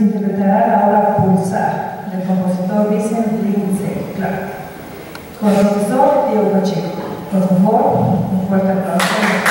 interpretará la obra Pulsar del compositor Vincent Lindsay Clark, con el profesor Diego Pacheco. Por favor, un fuerte aplauso.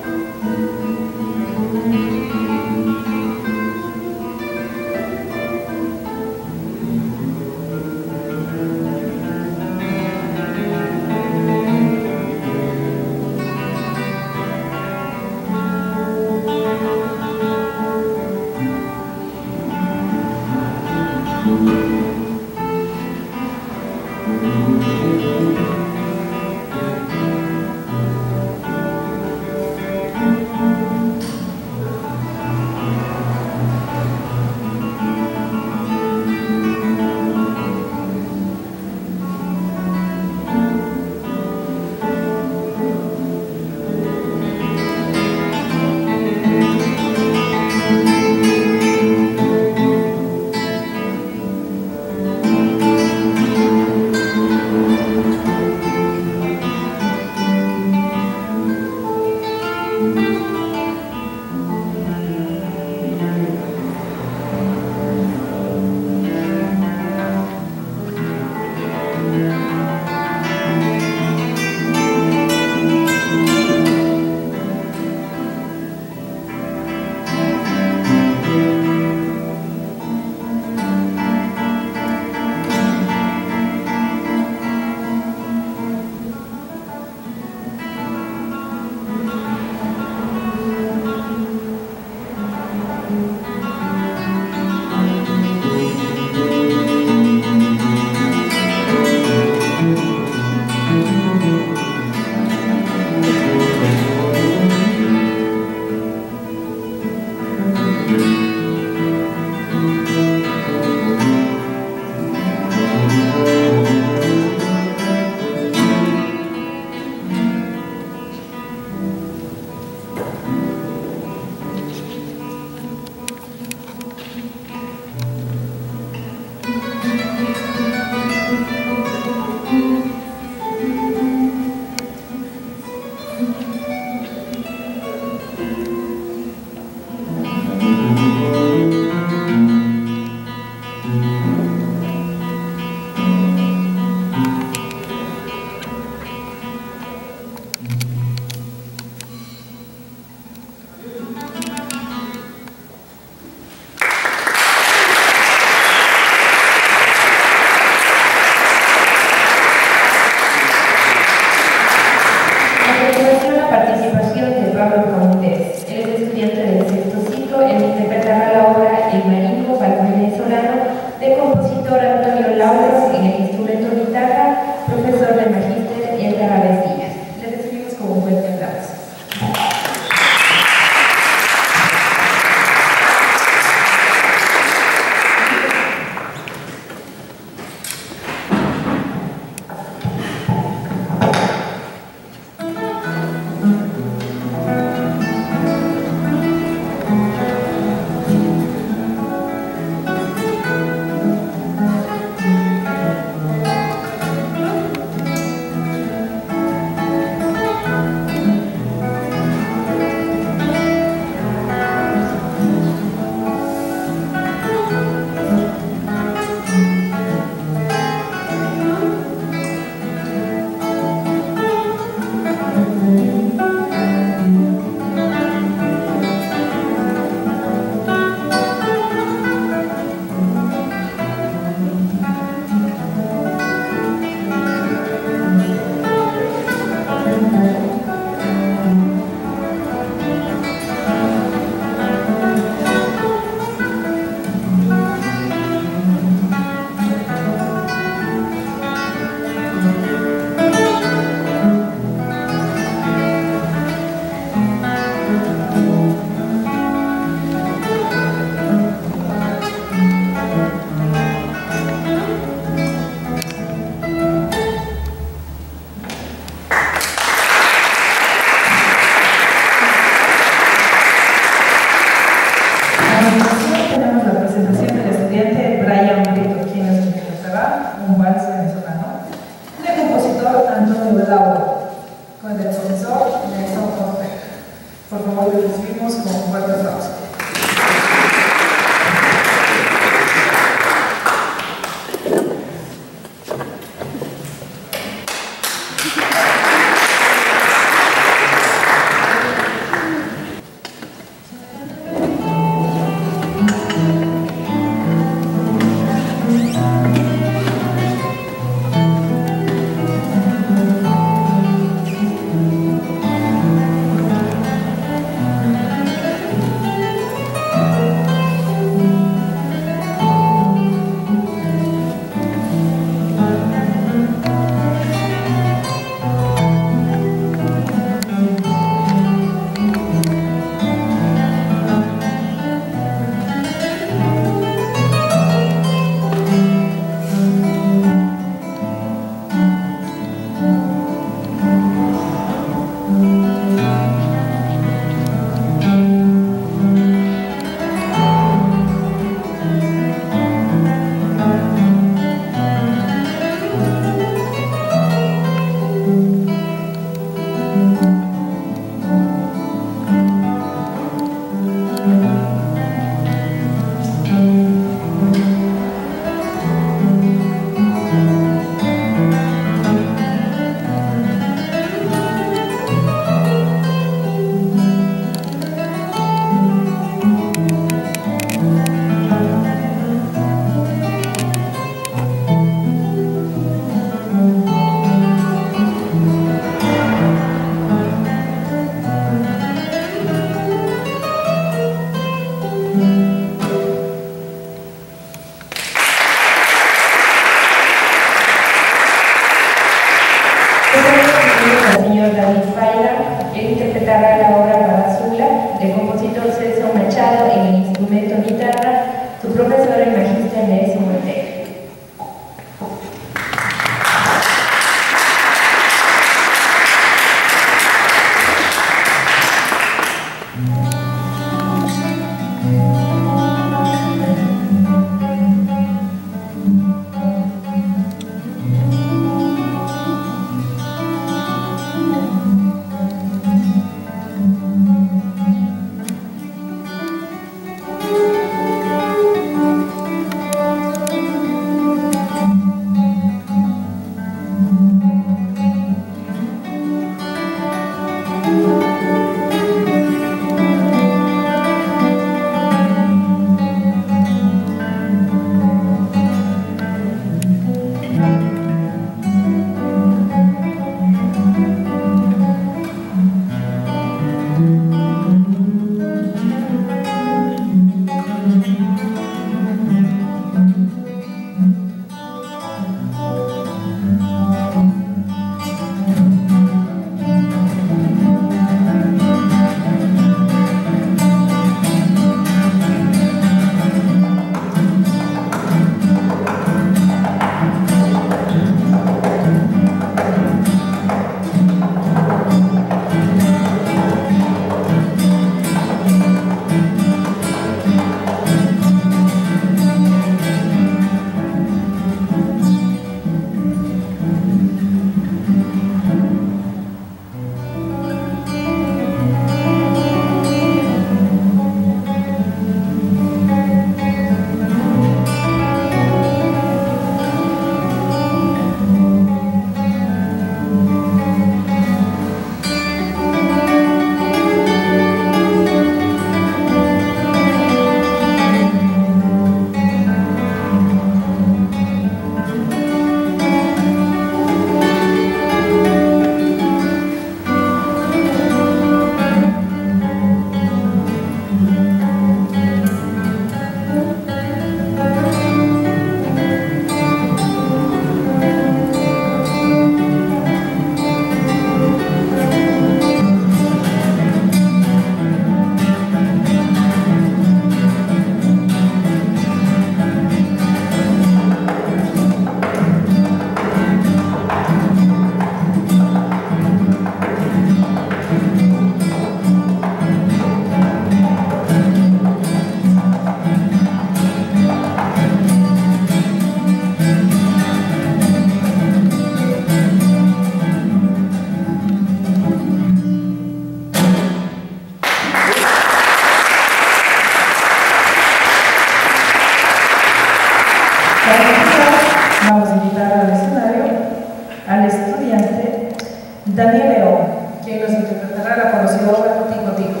La conocida obra Tico Tico,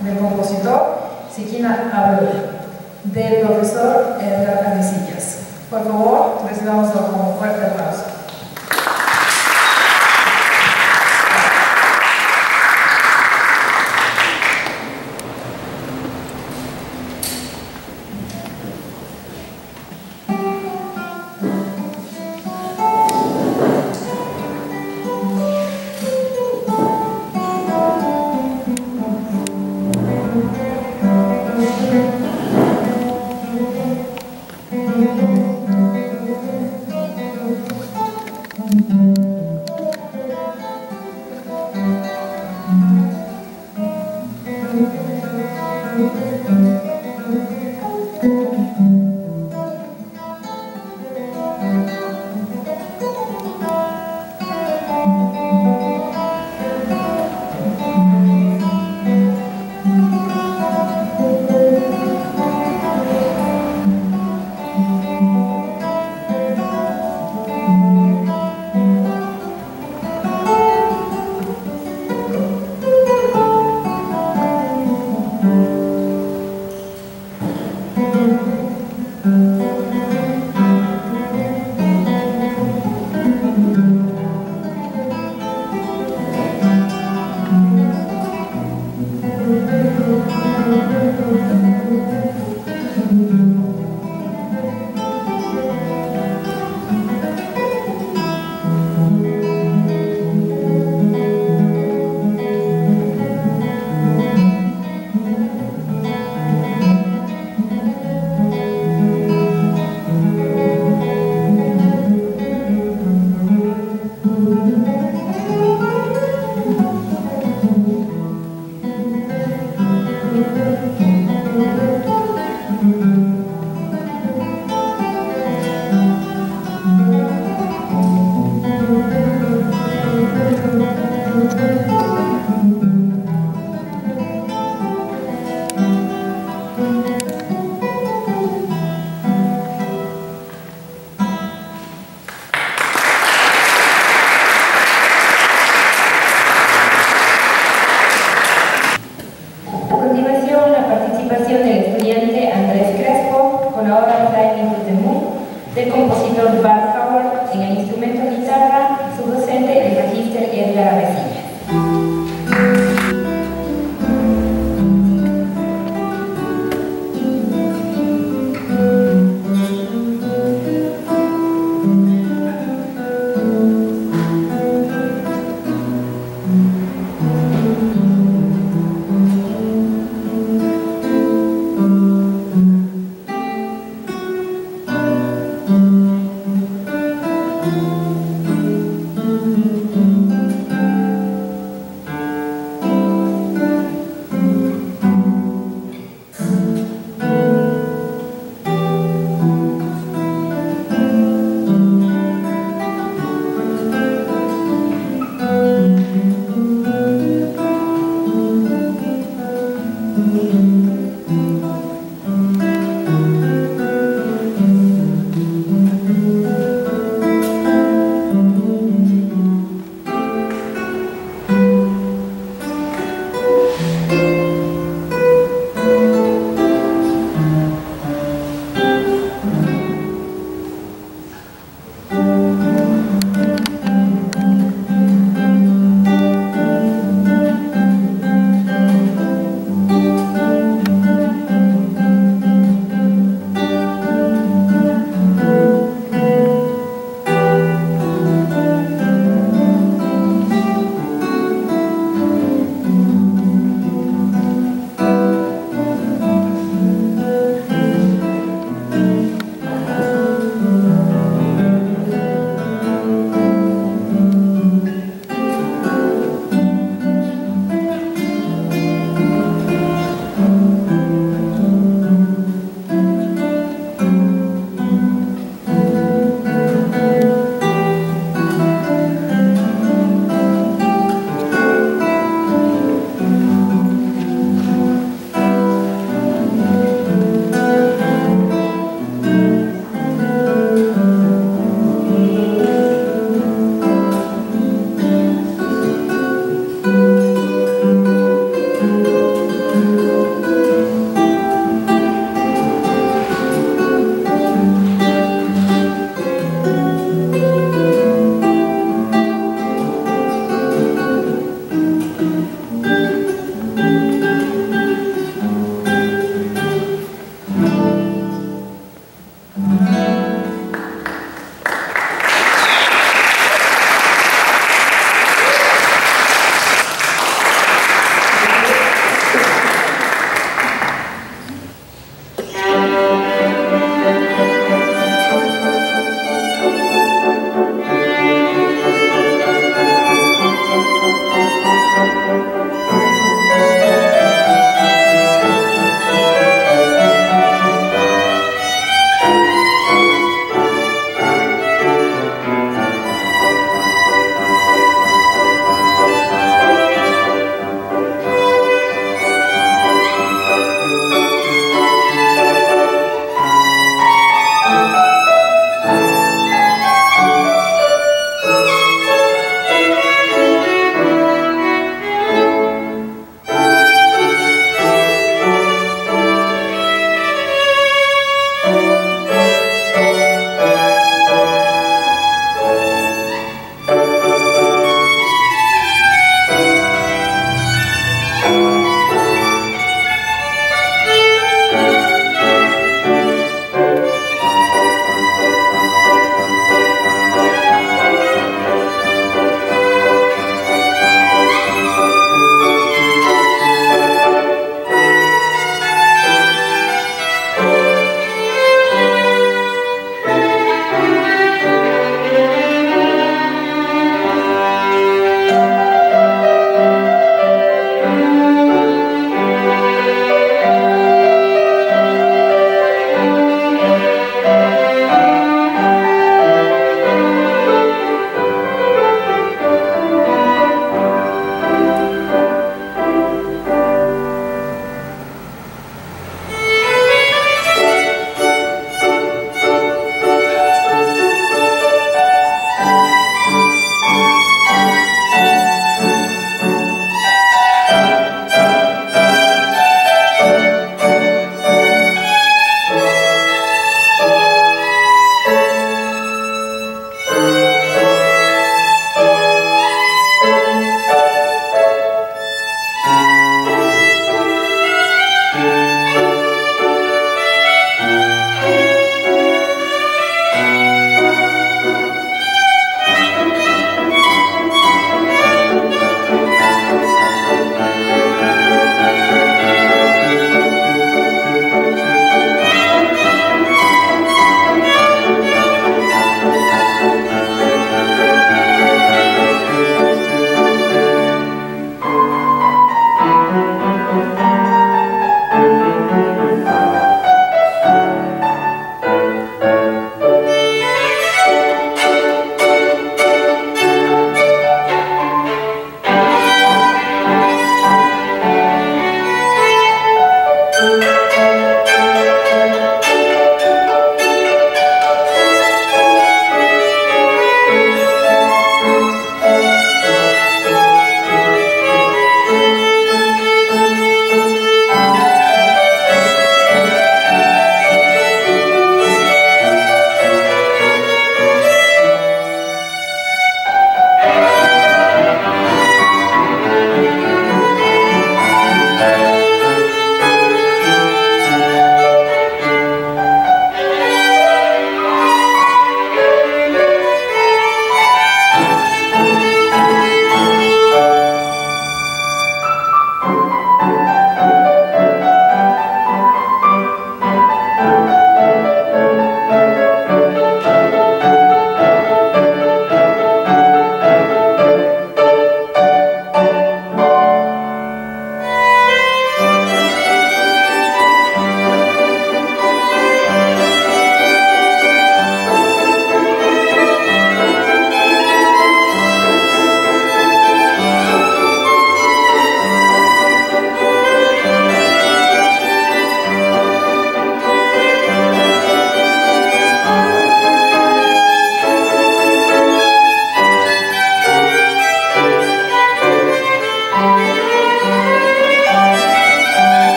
del compositor Siquina Abreu, del profesor Edgar Canesillas. Por favor, recibamos con un fuerte aplauso.